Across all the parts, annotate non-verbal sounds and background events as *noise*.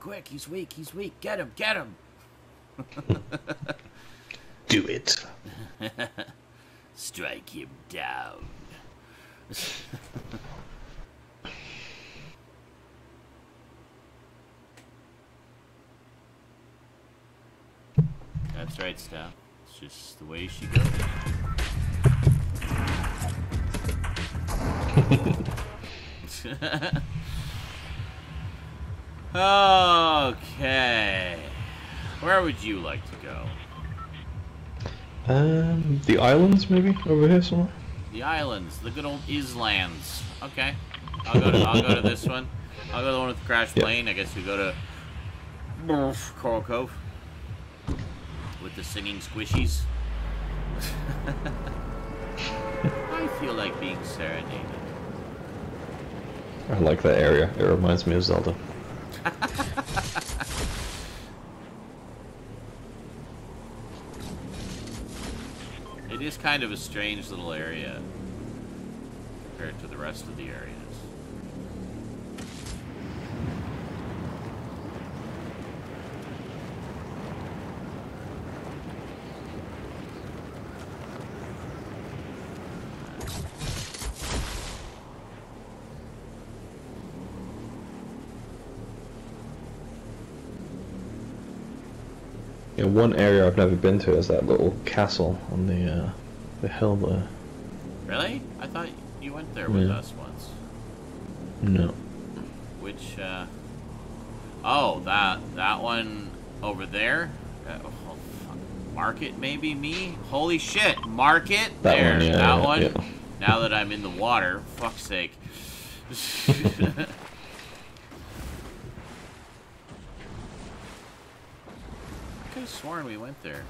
quick, he's weak, he's weak. Get him, get him. *laughs* Do it. *laughs* Strike him down. *laughs* That's right, Steph. It's just the way she goes. Okay. Where would you like to go? Um, the islands maybe over here somewhere. The islands, the good old Islands. Okay. I'll go to I'll go to this one. I'll go to the one with the crash plane. I guess we go to Coral Cove with the singing squishies. *laughs* I feel like being serenaded. I like that area. It reminds me of Zelda. It is kind of a strange little area compared to the rest of the areas. Yeah, one area I've never been to is that little castle on the uh, the hill there. Really? I thought you went there with Yeah. us once. No. Which, uh... Oh, that that one over there? Uh, oh, fuck. Market, maybe, me? Holy shit, Market? That there, one, yeah, that yeah, one. Now that I'm in the water, fuck's sake. *laughs* *laughs* I could have sworn we went there.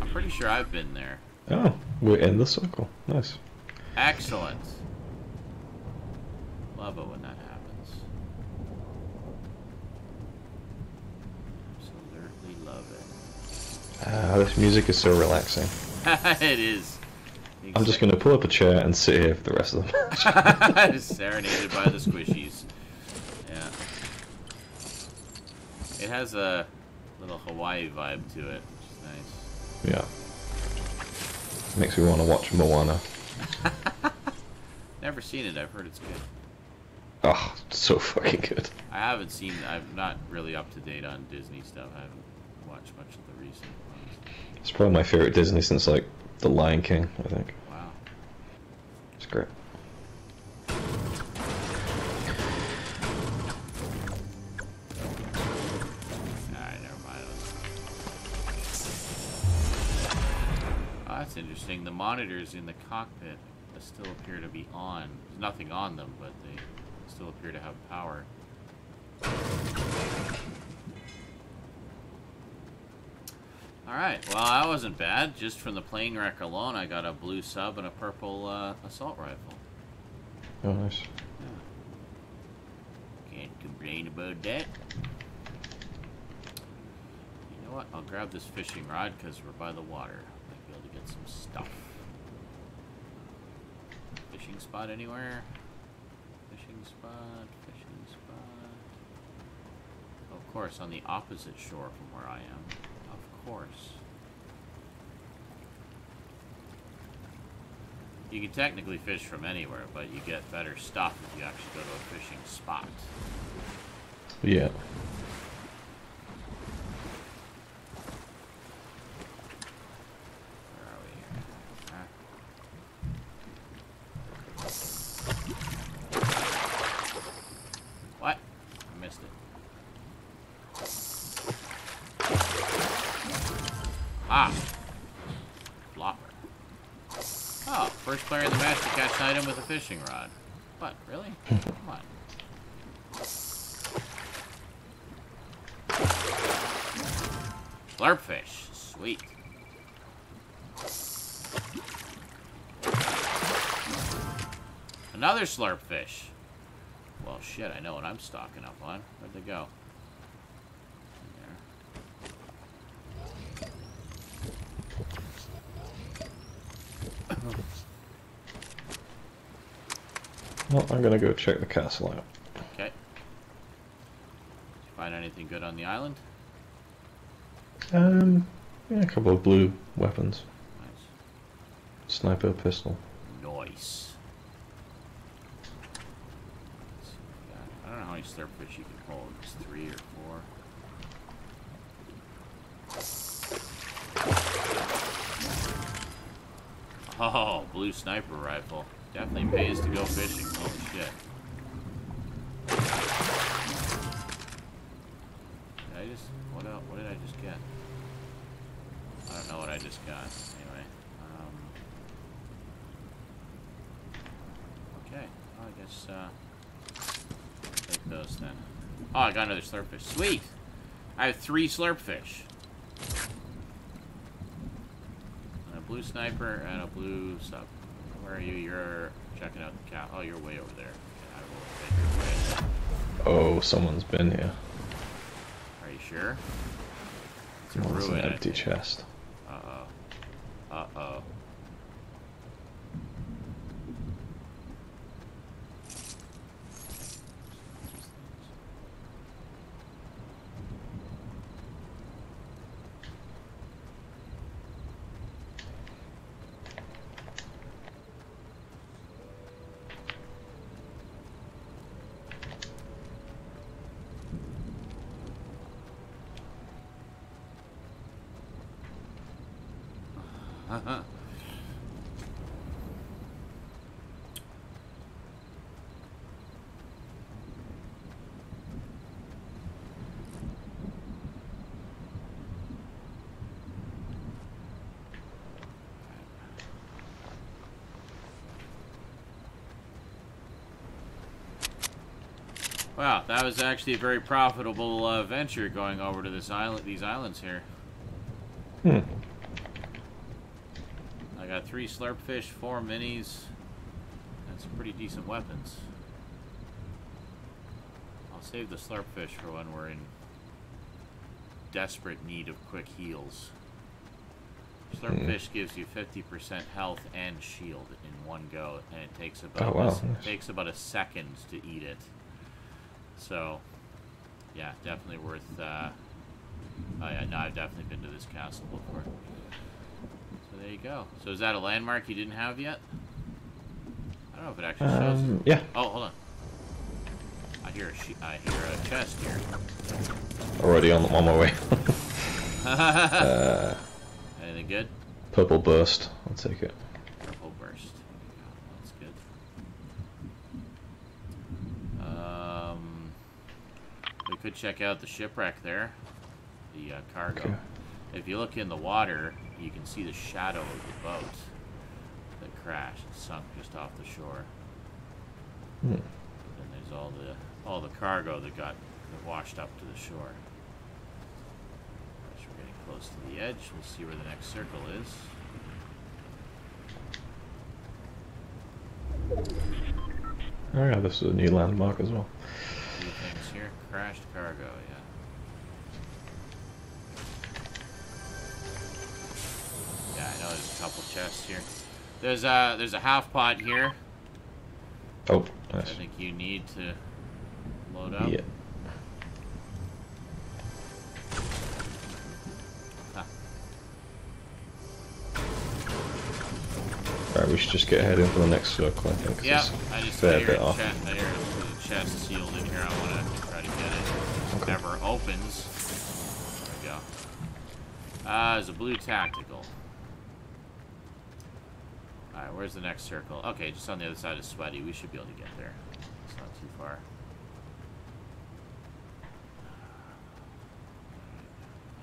I'm pretty sure I've been there. Oh, we're in the circle. Nice. Excellent. Love it when that happens. Absolutely love Ah, this music is so relaxing. it. *laughs* it is. I'm just gonna pull up a chair and sit here for the rest of the match. *laughs* Just serenaded by the squishies. Yeah. It has a little Hawaii vibe to it, which is nice. yeah. Makes me want to watch Moana. *laughs* Never seen it. I've heard it's good. Oh, so fucking good. I haven't seen. I'm not really up to date on Disney stuff. I haven't watched much of the recent ones. It's probably my favorite Disney since like The Lion King. I think Wow. it's great. The monitors in the cockpit still appear to be on. There's nothing on them, but they still appear to have power. Alright, well, that wasn't bad. Just from the plane wreck alone, I got a blue sub and a purple uh, assault rifle. Oh, nice. Yeah. Can't complain about that. You know what? I'll grab this fishing rod because we're by the water. Some stuff. Fishing spot anywhere? Fishing spot, fishing spot. Of course, on the opposite shore from where I am. Of course. You can technically fish from anywhere, but you get better stuff if you actually go to a fishing spot. Yeah. Fishing rod. What? Really? *laughs* Come on. Slurpfish. Sweet. Another slurpfish. Well, shit, I know what I'm stocking up on. Where'd they go? In there. Well, I'm gonna go check the castle out. Okay. Find anything good on the island? Um, yeah, a couple of blue weapons. Nice. Sniper pistol. Nice. Let's see what we got. I don't know how many slurpfish you can hold. It's three or four. Oh, blue sniper rifle. Definitely pays to go fishing. Holy shit. Did I just what what did I just get? I don't know what I just got. Anyway. Um Okay. Well, I guess uh take those then. Oh I got another slurpfish. Sweet! I have three slurpfish. And a blue sniper and a blue sub. Where are you? You're checking out the cat. Oh, you're way over there. Yeah, I will take your way. Oh, someone's been here. Are you sure? It's a it's an empty chest. Uh-oh. Uh-oh. Wow, that was actually a very profitable uh, venture going over to this island, these islands here. Hmm. Three slurpfish, four minis, and some pretty decent weapons. I'll save the slurpfish for when we're in desperate need of quick heals. Slurpfish gives you 50% health and shield in one go, and it takes about Oh, wow, a, nice. takes about a second to eat it. So, yeah, definitely worth. Uh, oh yeah, no, I've definitely been to this castle before. There you go. So is that a landmark you didn't have yet? I don't know if it actually shows. Um, yeah, Oh, hold on. I hear a she- I hear a chest here. already on, on my way. *laughs* *laughs* uh, Anything good? purple burst. I'll take it. Purple burst. That's good. Um, we could check out the shipwreck there, the uh, cargo. Okay. If you look in the water, you can see the shadow of the boat that crashed, and sunk just off the shore. Hmm. And there's all the all the cargo that got that washed up to the shore. As we're getting close to the edge, we'll see where the next circle is. Oh yeah, this is a new landmark as well. few things here. Crashed cargo, yeah. Yeah, couple chests here. There's a there's a half pot here. Oh, I think you need to load up. Yeah. Alright, we should just get heading for the next circle, I think. Yeah, I just fair bit a off. chest. I hear a chest sealed in here. I want to try to get it. Okay. Never opens. There we go. Ah, there's a blue tactical. Alright, where's the next circle? Okay, just on the other side of Sweaty. We should be able to get there. It's not too far.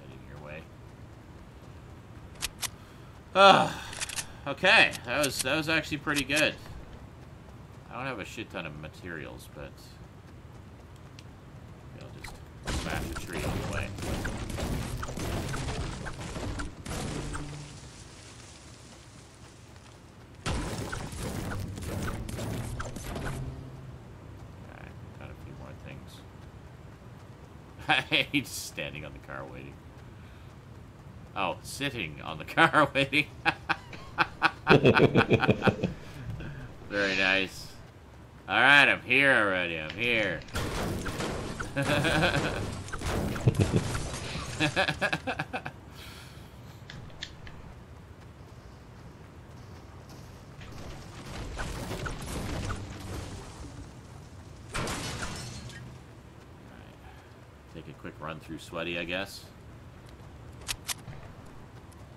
Heading your way. Ah, okay. That was that was actually pretty good. I don't have a shit ton of materials, but I'll just smash a tree on the way. Alright, got a few more things. *laughs* He's standing on the car waiting. Oh, sitting on the *laughs* car waiting. *laughs* Very nice. Alright, I'm here already. I'm here. Take a quick run through Sweaty, I guess.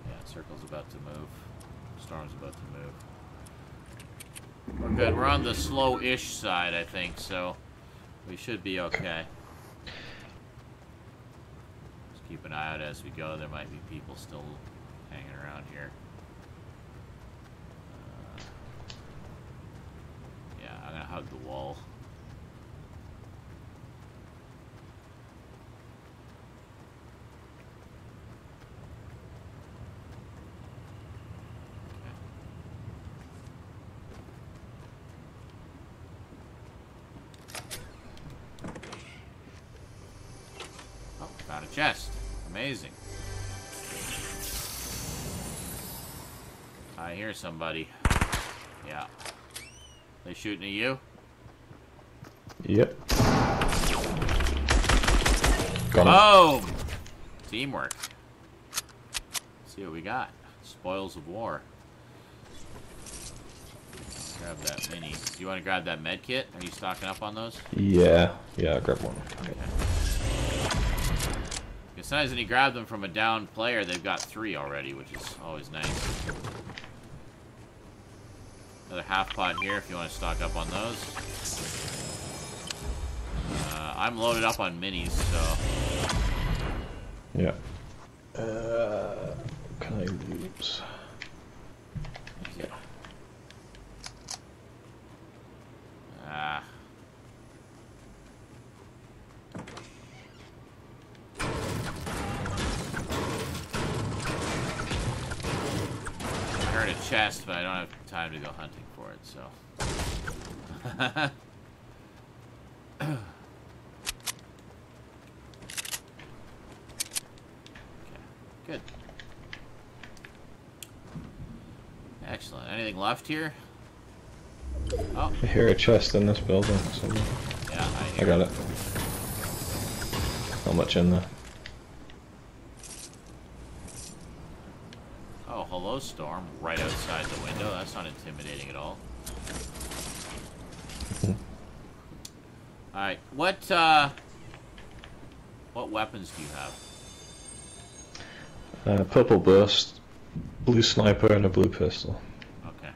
Yeah, Circle's about to move. Storm's about to move. We're good. We're on the slow-ish side, I think, so we should be okay. Just keep an eye out as we go. There might be people still hanging around here. Uh, yeah, I'm gonna hug the wall. Chest. Amazing. I hear somebody. Yeah. They shooting at you? Yep. Got him. Boom! Teamwork. Let's see what we got. Spoils of war. Grab that mini. Do you want to grab that med kit? Are you stocking up on those? Yeah, yeah, I grabbed one. Because sometimes when you grab them from a down player, they've got three already, which is always nice. Another half pot here if you want to stock up on those. Uh, I'm loaded up on minis, so Yeah. Uh, can I use? yeah. Chest, but I don't have time to go hunting for it, so. *coughs* Okay, good. Excellent. Anything left here? Oh, I hear a chest in this building somewhere. yeah, I I got it. Not much in there. Oh, hello, Storm. Right outside the window. That's not intimidating at all. Alright, what, uh... What weapons do you have? Uh, purple burst, blue sniper, and a blue pistol. Okay.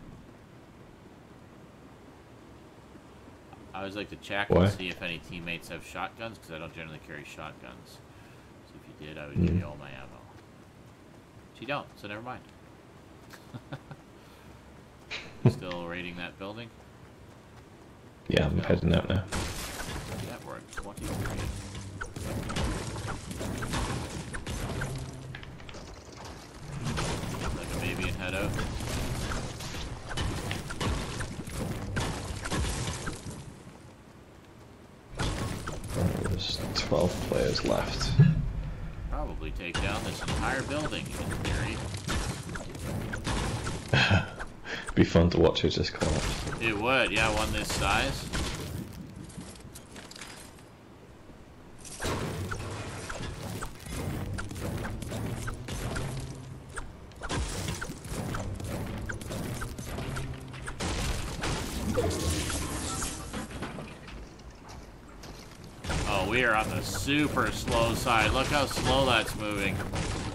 I always like to check Why? and see if any teammates have shotguns, because I don't generally carry shotguns. So if you did, I would give Hmm. you all my ammo. But you don't, so never mind. *laughs* Still raiding that building? Yeah, I'm heading out now. That worked. 23. Like a baby and head out. There's 12 players left. Probably take down this entire building in theory. *laughs* Be fun to watch it just collapse. It would, yeah, one this size. Oh, we are on the super slow side. Look how slow that's moving.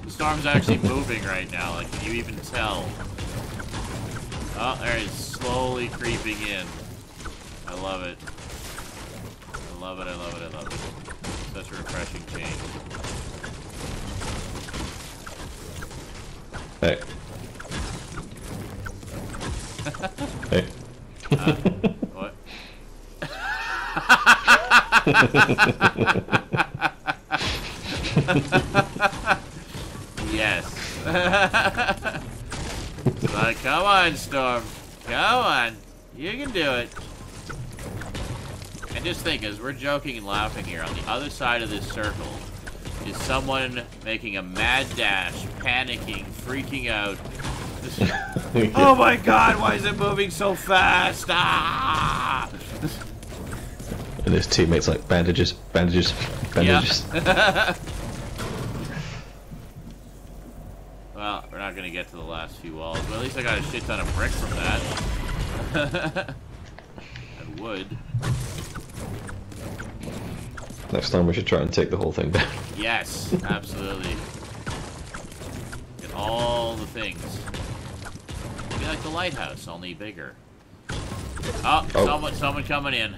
The storm's actually *laughs* moving right now. Like, can you even tell? Oh, there it's slowly creeping in. I love it. I love it, I love it, I love it. Such a refreshing change. Hey. *laughs* hey. Uh, what? *laughs* *laughs* yes. Come on, Storm. Come on. You can do it. And just think, as we're joking and laughing here, on the other side of this circle is someone making a mad dash, panicking, freaking out. *laughs* Oh my god, why is it moving so fast? Ah! And his teammates like bandages, bandages, bandages. Yeah. *laughs* well, we're not gonna get to the last few walls, but at least I got a shit ton of brick from that. *laughs* and wood. Next time we should try and take the whole thing down. Yes, absolutely. Get all the things. Be like the lighthouse, only bigger. Oh, Oh. someone, someone coming in.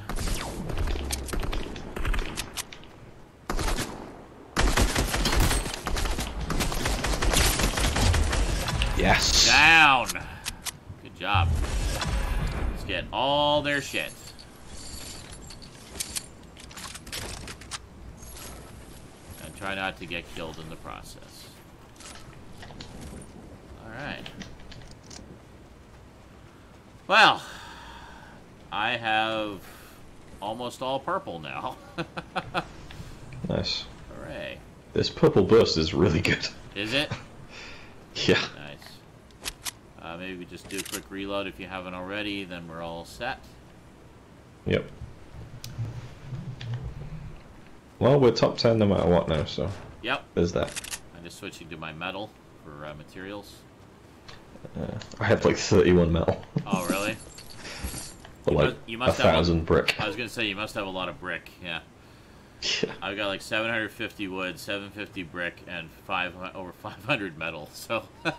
Yes. Down. Good job. Let's get all their shit. And try not to get killed in the process. Alright. Well, I have almost all purple now. *laughs* Nice. Hooray. This purple burst is really good. Is it? *laughs* Yeah. Maybe we just do a quick reload if you haven't already, then we're all set. Yep. Well, we're top 10 no matter what now, so Yep. there's that. I'm just switching to my metal for uh, materials. Uh, I have like 31 metal. Oh, really? *laughs* You like must- you a must have a- thousand brick. I was gonna say you must have a lot of brick. Yeah, Yeah. I've got like 750 wood, 750 brick, and five over 500 metal. So *laughs*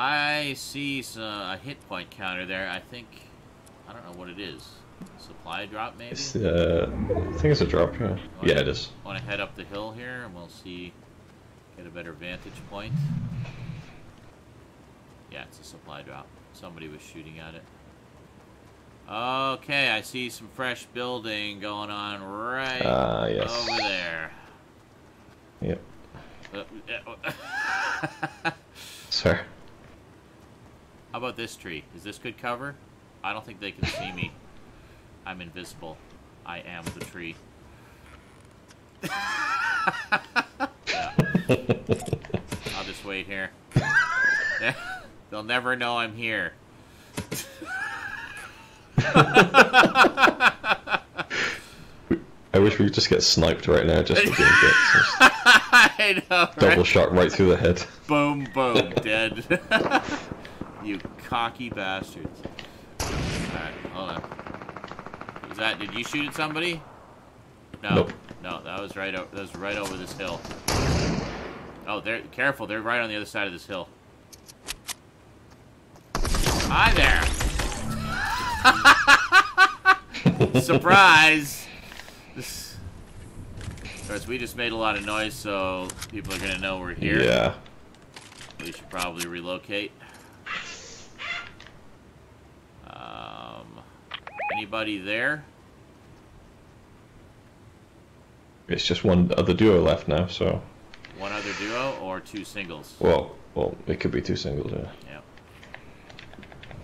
I see some, a hit point counter there. I think I don't know what it is. Supply drop maybe. It's, uh, I think it's a drop, yeah. Yeah, it is. Want to head up the hill here, and we'll see. Get a better vantage point. Yeah, it's a supply drop. Somebody was shooting at it. Okay, I see some fresh building going on right Ah, yes. over there. Yep. Uh, uh, *laughs* Sir. How about this tree? Is this good cover? I don't think they can see me. I'm invisible. I am the tree. Yeah. I'll just wait here. *laughs* They'll never know I'm here. I wish we could just get sniped right now just for bits. *laughs* Just I know, right? double shot right through the head. Boom, boom, dead. *laughs* you cocky bastards. Alright, hold on. Was that, did you shoot at somebody? No. Nope. No, that was right over, that was right over this hill. Oh, they're, careful, they're right on the other side of this hill. Hi there! *laughs* Surprise! This- Of course, we just made a lot of noise, so people are gonna know we're here. Yeah. We should probably relocate. Um, anybody there? It's just one other duo left now, so. One other duo or two singles? Well, well, it could be two singles, yeah. Yep.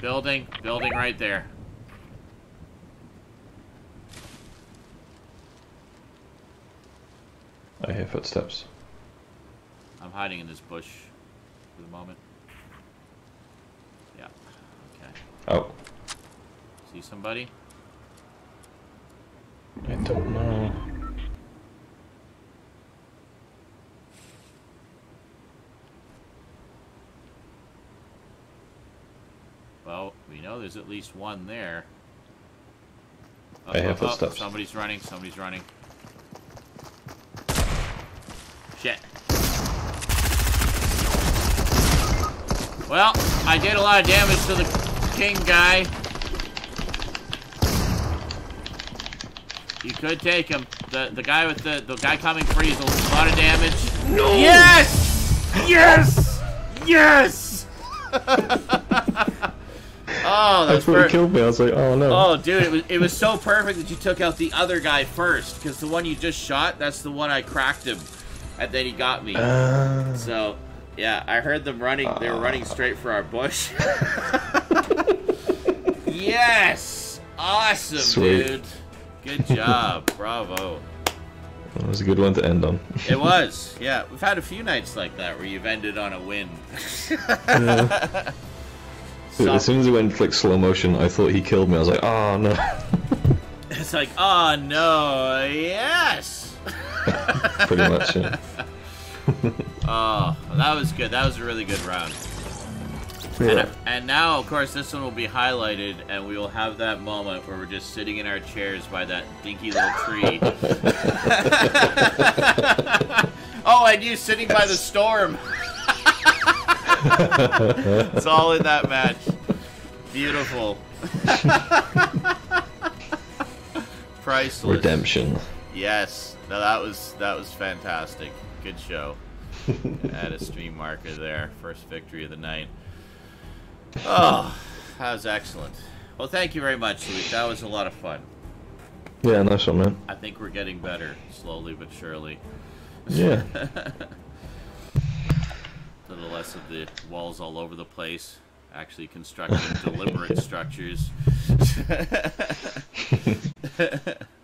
Building, building right there. I hear footsteps. I'm hiding in this bush for the moment. Yeah. Okay. Oh, See somebody? I don't know. Well, we know there's at least one there. I have hear footsteps. Somebody's running, somebody's running. Shit. Well, I did a lot of damage to the king guy. You could take him. The the guy with the the guy coming free is a lot of damage. No! Yes! Yes! Yes! *laughs* oh, that's That's what killed me. I was like, oh no. Oh, dude, it was it was so perfect that you took out the other guy first, because the one you just shot, that's the one I cracked him, and then he got me. Uh, So, yeah, I heard them running. They were running straight for our bush. *laughs* yes, awesome, Sweet. dude. Good job, *laughs* bravo. that was a good one to end on. It *laughs* was, yeah. We've had a few nights like that where you've ended on a win. Yeah. *laughs* As soon as it went like slow motion, I thought he killed me. I was like, oh no. It's like, oh no, yes. Pretty much. Yeah. Oh, that was good. That was a really good round. And, yeah. and now, of course, this one will be highlighted, and we will have that moment where we're just sitting in our chairs by that dinky little tree. *laughs* oh, and you sitting by the storm. *laughs* it's all in that match. Beautiful. *laughs* Priceless. Redemption. Yes. No, that was that was fantastic. Good show. Add a stream marker there. First victory of the night. Oh, that was excellent. Well, thank you very much, Luke. That was a lot of fun. Yeah, nice one, man. I think we're getting better, slowly but surely. Yeah. *laughs* A little less of the walls all over the place. Actually constructing deliberate *laughs* structures. *laughs*